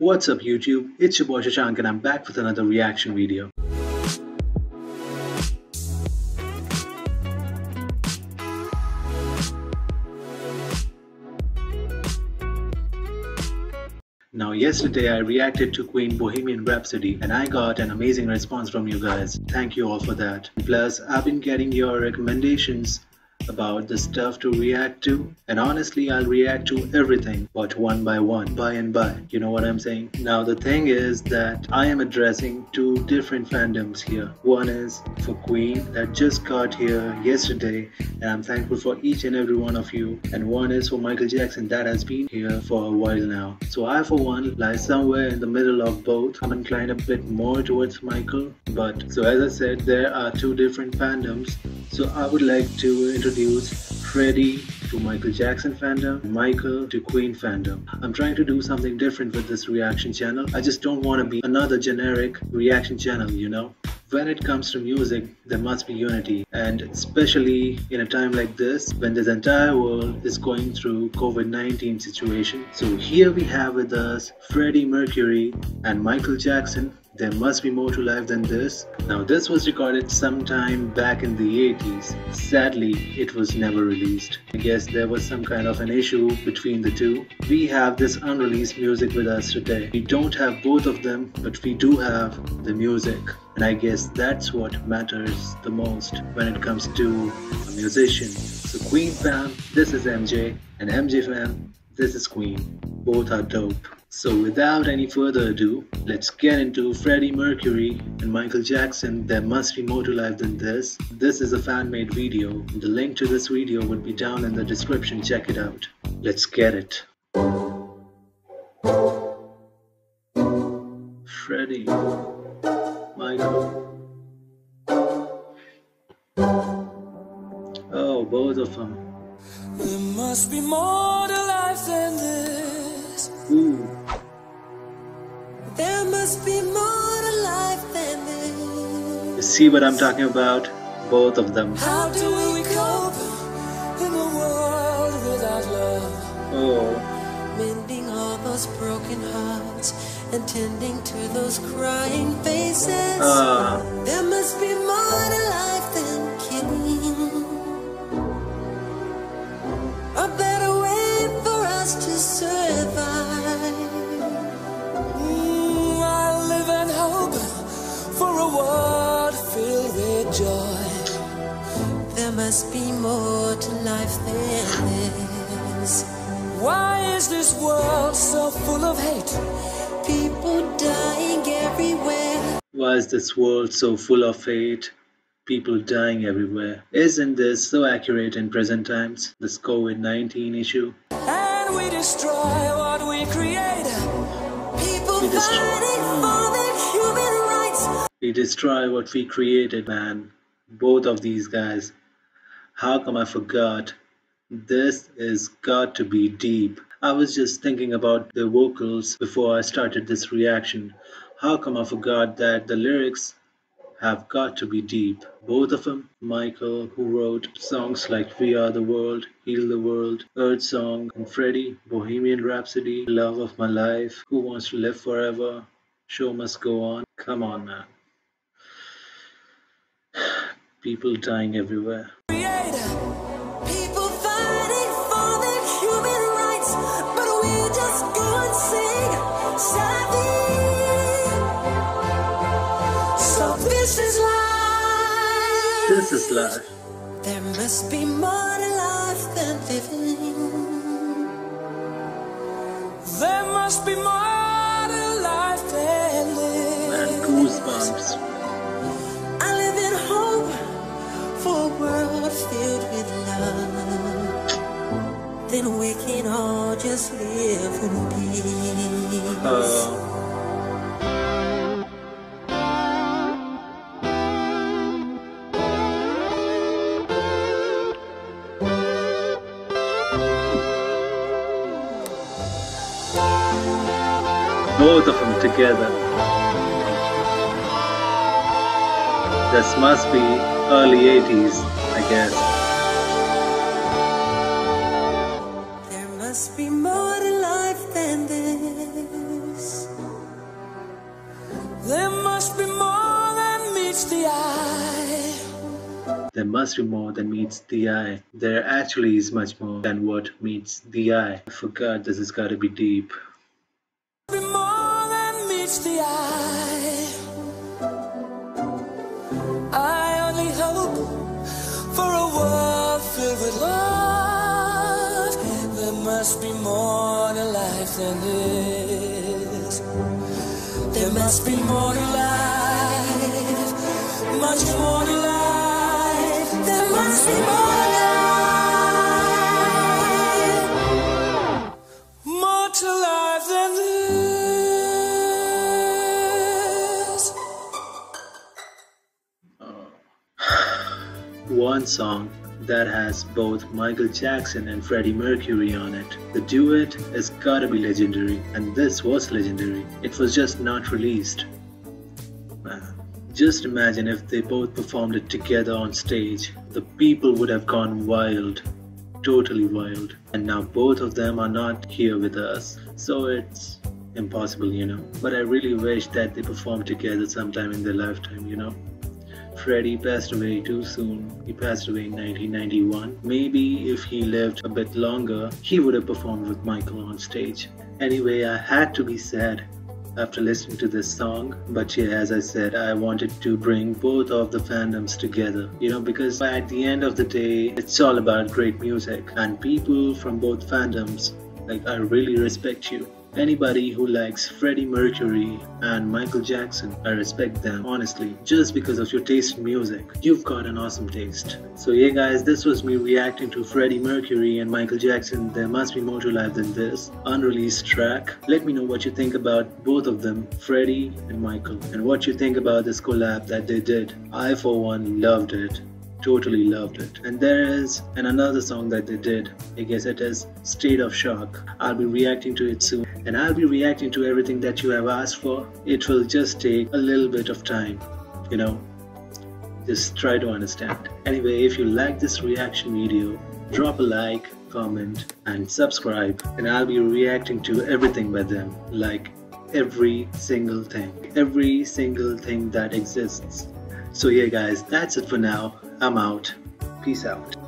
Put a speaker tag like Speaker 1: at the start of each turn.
Speaker 1: What's up YouTube? It's your boy Shashank and I'm back with another reaction video. Now yesterday I reacted to Queen Bohemian Rhapsody and I got an amazing response from you guys. Thank you all for that. Plus I've been getting your recommendations about the stuff to react to. And honestly I'll react to everything but one by one by and by. You know what I'm saying? Now the thing is that I am addressing two different fandoms here. One is for Queen that just got here yesterday and I'm thankful for each and every one of you. And one is for Michael Jackson that has been here for a while now. So I for one lie somewhere in the middle of both. I'm inclined a bit more towards Michael but so as I said there are two different fandoms so I would like to introduce Freddie to Michael Jackson fandom, Michael to Queen fandom. I'm trying to do something different with this reaction channel. I just don't want to be another generic reaction channel, you know? When it comes to music, there must be unity, and especially in a time like this, when this entire world is going through COVID-19 situation. So here we have with us Freddie Mercury and Michael Jackson there must be more to life than this. Now, this was recorded sometime back in the 80s. Sadly, it was never released. I guess there was some kind of an issue between the two. We have this unreleased music with us today. We don't have both of them, but we do have the music. And I guess that's what matters the most when it comes to a musician. So, Queen fam, this is MJ, and MJ fam, this is Queen. Both are dope. So without any further ado, let's get into Freddie Mercury and Michael Jackson. There must be more to life than this. This is a fan-made video. The link to this video would be down in the description. Check it out. Let's get it. Freddie, Michael. Oh, both of them.
Speaker 2: There must be more to life than this.
Speaker 1: Ooh.
Speaker 2: There must be more to than this.
Speaker 1: See what I'm talking about? Both of them.
Speaker 2: How do we cope in a world without love?
Speaker 1: Oh,
Speaker 2: Mending all those broken hearts and tending to those crying faces.
Speaker 1: ah,
Speaker 2: There must be more to life than must be more to life than this. Why is this world so full of hate? People dying everywhere.
Speaker 1: why is this world so full of hate? People dying everywhere. Isn't this so accurate in present times? This COVID 19 issue?
Speaker 2: And we destroy what we create. People
Speaker 1: We
Speaker 2: fighting for their human rights.
Speaker 1: We destroy what we created, man. Both of these guys. How come I forgot? This is got to be deep. I was just thinking about the vocals before I started this reaction. How come I forgot that the lyrics have got to be deep? Both of them. Michael, who wrote songs like We Are the World, Heal the World, Earth Song, and Freddie, Bohemian Rhapsody, Love of My Life, Who Wants to Live Forever, Show Must Go On. Come on, man. People dying everywhere.
Speaker 2: create. People fighting for their human rights, but we just go and sing. dying everywhere. this is life.
Speaker 1: This is life.
Speaker 2: There must be more to life than living. There must be more to life than living.
Speaker 1: goosebumps.
Speaker 2: Filled with love. Then we can all just live in peace.
Speaker 1: Uh, both of them together. This must be early 80s, I guess.
Speaker 2: There must be more than meets the eye.
Speaker 1: There must be more than meets the eye. There actually is much more than what meets the eye. For God, this has got to be deep.
Speaker 2: Be more than meets the eye. Must be more to life than this. There must be more to life, much more to life. There must be more to life, more to life than this.
Speaker 1: One song that has both Michael Jackson and Freddie Mercury on it. The duet has gotta be legendary, and this was legendary. It was just not released. Just imagine if they both performed it together on stage. The people would have gone wild. Totally wild. And now both of them are not here with us. So it's impossible, you know. But I really wish that they performed together sometime in their lifetime, you know. Freddie passed away too soon. He passed away in 1991. Maybe if he lived a bit longer, he would have performed with Michael on stage. Anyway, I had to be sad after listening to this song. But yeah, as I said, I wanted to bring both of the fandoms together, you know, because at the end of the day, it's all about great music and people from both fandoms. Like, I really respect you. Anybody who likes Freddie Mercury and Michael Jackson, I respect them, honestly, just because of your taste in music. You've got an awesome taste. So, yeah, guys, this was me reacting to Freddie Mercury and Michael Jackson. There must be more to life than this unreleased track. Let me know what you think about both of them, Freddie and Michael, and what you think about this collab that they did. I, for one, loved it totally loved it. And there is an another song that they did. I guess it is State of Shock. I'll be reacting to it soon. And I'll be reacting to everything that you have asked for. It will just take a little bit of time, you know. Just try to understand. Anyway, if you like this reaction video, drop a like, comment, and subscribe. And I'll be reacting to everything by them. Like every single thing. Every single thing that exists. So yeah guys, that's it for now. I'm out. Peace out.